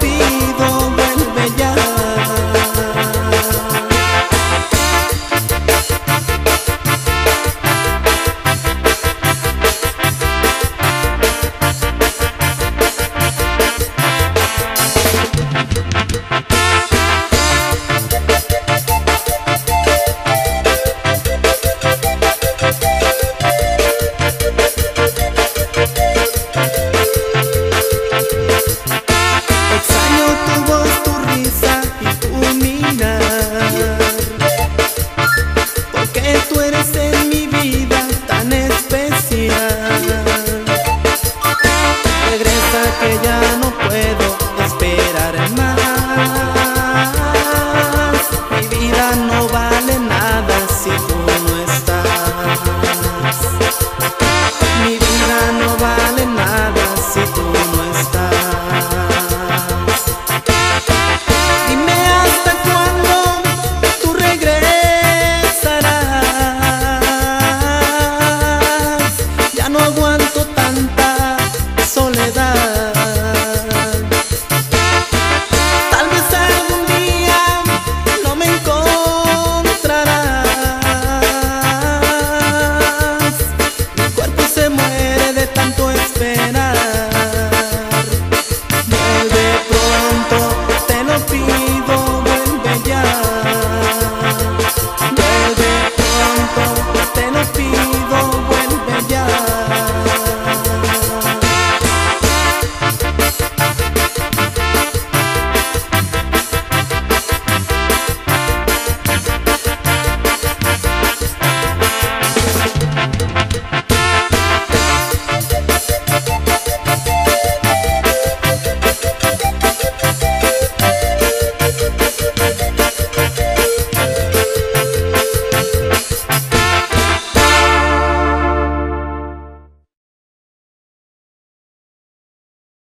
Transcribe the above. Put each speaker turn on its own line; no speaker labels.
be Quanto tô